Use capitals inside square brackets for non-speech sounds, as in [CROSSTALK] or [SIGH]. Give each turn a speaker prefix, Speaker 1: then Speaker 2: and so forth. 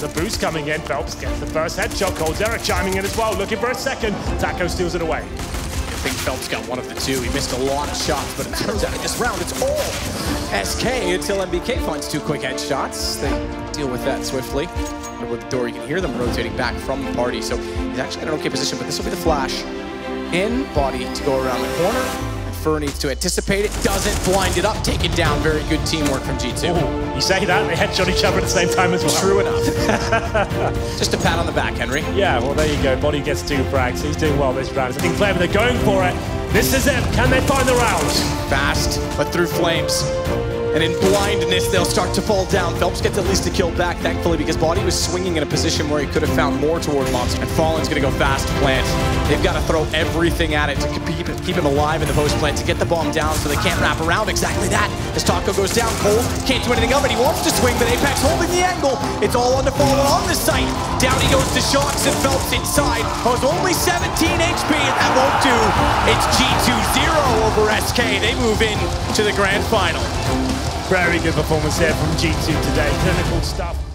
Speaker 1: the boost coming in. felps gets the first headshot. Coldzera chiming in as well, looking for a second. Taco steals it away.
Speaker 2: I think felps got one of the two. He missed a lot of shots, but it turns out in this round it's all SK until NBK finds two quick headshots. They deal with that swiftly. With the door, you can hear them rotating back from the party. So he's actually in an okay position, but this will be the flash. In, body to go around the corner. Fur needs to anticipate it, doesn't blind it up, take it down. Very good teamwork from G2.
Speaker 1: Ooh, you say that, they headshot each other at the same time as well.
Speaker 2: True enough. [LAUGHS] Just a pat on the back, Henry.
Speaker 1: Yeah, well, there you go. bodyy gets two frags. He's doing well this round. I think Clever, they're going for it. This is it. Can they find the round?
Speaker 2: Fast, but through flames. And in blindness, they'll start to fall down. felps gets at least a kill back, thankfully, because bodyy was swinging in a position where he could have found more toward Monster. And Fallen's going to go fast plant. They've got to throw everything at it to keep, keep him alive in the post plant, to get the bomb down so they can't wrap around exactly that. As Taco goes down cold, can't do anything of it. He wants to swing, but apEX holding the angle. It's all on the Fallen on the site. Down he goes to shox and felps inside. It's only 17 HP, and that won't do. It's G2-0 over SK. They move in to the grand final.
Speaker 1: Very good performance there from G2 today. Clinical stuff.